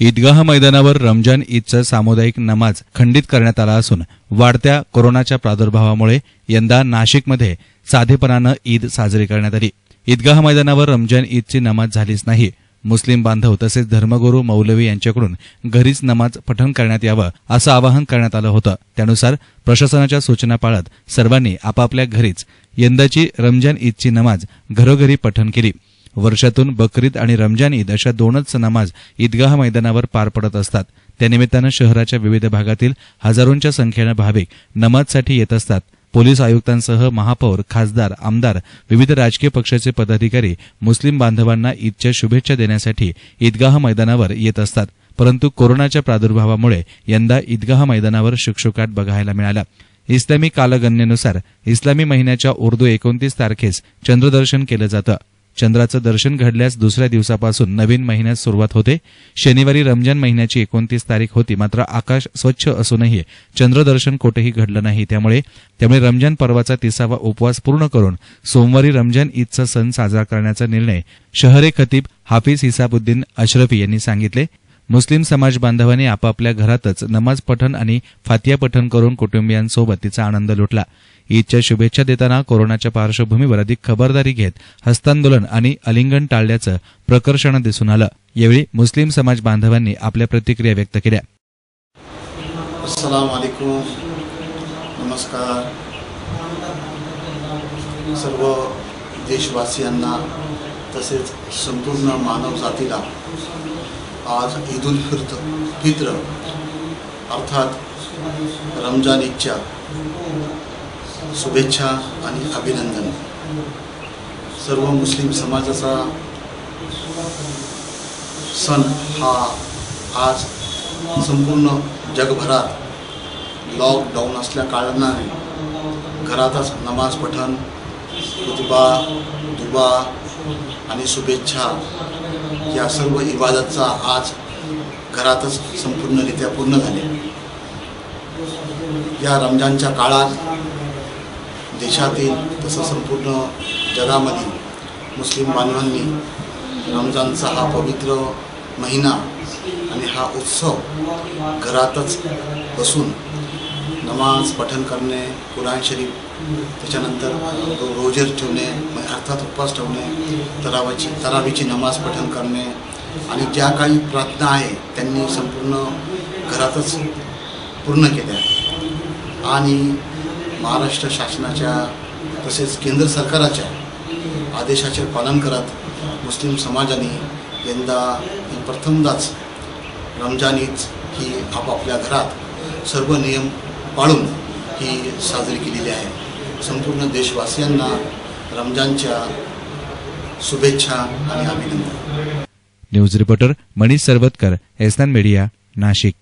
ईदगाह मैदानावर रमजान ईदचा सामुदायिक नमाज खंडित करण्यात आला असून वाढत्या कोरोनाच्या प्रादुर्भावामुळे यंदा नाशिकमध्ये साधेपणानं ईद साजरी करण्यात आली. ईदगाह मैदानावर रमजान ईदची नमाज झालीच नाही. मुस्लिम बांधव तसेच धर्मगुरू मौलवी यांच्याकडून घरीच नमाज पठण करण्यात यावं असं आवाहन करण्यात आलं होतं. त्यानुसार प्रशासनाच्या सूचना पाळत सर्वांनी आपापल्या घरीच यंदाची रमजान ईदची नमाज घरोघरी पठण केली. वर्षातून बकरीद आणि रमजान ईद अशा दोनच नमाज ईदगाह मैदानावर पार पडत असतात. त्यानिमित्तानं शहराच्या विविध भागातील हजारोंच्या संख्येनं भाविक नमाजसाठी येत असतात. पोलीस आयुक्तांसह महापौर खासदार आमदार विविध राजकीय पक्षाचे पदाधिकारी मुस्लिम बांधवांना ईदच्या शुभेच्छा देण्यासाठी ईदगाह मैदानावर येत असतात. परंतु कोरोनाच्या प्रादुर्भावामुळे यंदा ईदगाह मैदानावर शुकशुकाट बघायला मिळाला. इस्लामी कालगणनेनुसार इस्लामी महिन्याच्या उर्दू एकोणतीस तारखेस चंद्रदर्शन केलं जातं. चंद्राचं दर्शन घडल्यास दुसऱ्या दिवसापासून नवीन महिन्यास सुरुवात होते. शनिवारी रमजान महिन्याची एकोणतीस तारीख होती. मात्र आकाश स्वच्छ असूनही चंद्रदर्शन कोठेही घडलं नाही. त्यामुळे त्यामुळे रमजान पर्वाचा तिसावा उपवास पूर्ण करून सोमवारी रमजान ईदचा सण साजरा करण्याचा निर्णय शहरे खतीब हाफिज हिसाबुद्दीन अशरफी यांनी सांगितले. मुस्लिम समाज बांधवांनी आपापल्या घरातच नमाज पठण आणि फातिया पठण करून कुटुंबियांसोबत तिचा आनंद लुटला. ईदच्या शुभेच्छा देताना कोरोनाच्या पार्श्वभूमीवर अधिक खबरदारी घेत हस्तांदोलन आणि अलिंगन टाळल्याचं प्रकर्षण दिसून आलं. यावेळी मुस्लिम समाज बांधवांनी आपल्या प्रतिक्रिया व्यक्त केल्या. नमस्कार. सर्व देशवासियांना तसेच संपूर्ण मानव जातीला आज ईद उल फित्र फित्र अर्थात रमजान ईदच्या शुभेच्छा आणि अभिनंदन. सर्व मुस्लिम समाजाचा सण हा आज संपूर्ण जगभरात लॉकडाऊन असल्या कारणाने घरातच नमाज पठण खुतबा दुबा आणि शुभेच्छा या सर्व इबादतचा आज घरातच संपूर्णरित्या पूर्ण झाले. या रमजानच्या काळात देशातील तसं संपूर्ण जगामध्ये मुस्लिम बांधवांनी रमजानचा हा पवित्र महिना आणि हा उत्सव घरातच बसून नमाज पठण करणे कुराण शरीफ त्याच्यानंतर रोजर ठेवणे अर्थात उपवास ठेवणे तरावाची तरावीची नमाज पठण करणे आणि ज्या काही प्रार्थना आहे त्यांनी संपूर्ण घरातच पूर्ण केल्या. आणि महाराष्ट्र शासनाच्या तसेच केंद्र सरकाराच्या आदेशाचे पालन करत मुस्लिम समाजाने यंदा प्रथमदाच रमजान ईद ही आपापल्या घरात सर्व नियम पाळून ही साजरी केलेली आहे. संपूर्ण देशवासियांना रमजानच्या शुभेच्छा आणि अभिनंदन. न्यूज रिपोर्टर मनीष सरबतकर एसनान मीडिया नाशिक.